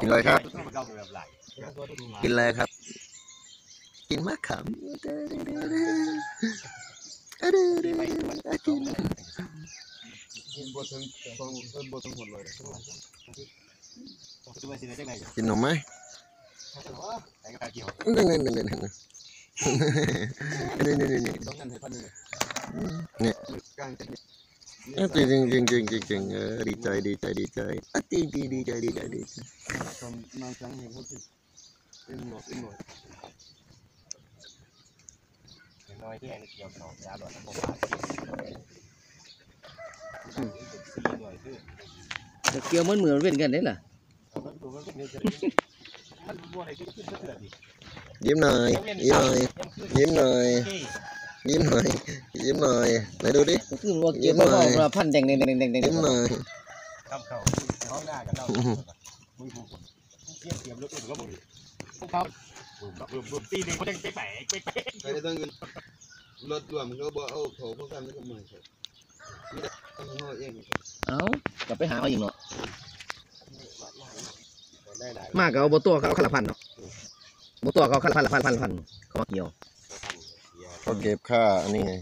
กินเลยครับเก้าแบบไหลกินเลยครับ กินมะขามอะดื้อดื้ออะกินบทถึงตรงเพิ่มบทถึงหมดเลยจะมาสิได้ไงกินหนมไหมไอ้กระเกี่ยวนี่นี่นี่นี่นี่นี่นี่นี่ต้องกัน ให้พันหนึ่งเนี่ยกลางจะจริงจริงจริงจริงจริงจริงเออดีใจดีใจดีใจอะจริงจริงดีใจดีใจดีใจทำนางจังเห็นเขาสิเป็นหน่อยเป็นหน่อยน้อยที่ไอ้เกี่ยวสองยาดอกน้ำมันสี่หน่วยคือเกี่ยวมันเหมือนเว้นกันได้ล่ะมันดูมันเป็นเฉยมันบัวอะไรขึ้นขึ้นขึ้นดิยิ้มหน่อยยิ้มหน่อยยิ้มหน่อย ยิ้มหน่อยยิ้มหน่อยไหนดูดิคือว่าเกี่ยวบ่พอว่าพันแดงแดงแดงแดงแดงยิ้มหน่อยทำเข่าท้องหน้ากันเรามือผูกเทียบเทียมรถอื่นก็หมดเขาบุ่มบุ่มบุ่มตีนึงเขาจะไปแปะไปแปะใครได้ตั้งเงินรถรวมเขาบอกเอาเขาพวกกันแล้วก็มาเขาไม่ได้ต้องห่อเองเอ้าก็ไปหาเอาอีกเนาะได้หลายมากก็เอาบ่ตัวเขาเอาคันละพันเนาะบ่ตัวเขาคันละพันละพันพันพันเขามาเกี่ยว ก็เก็บค่าอันนี้ไง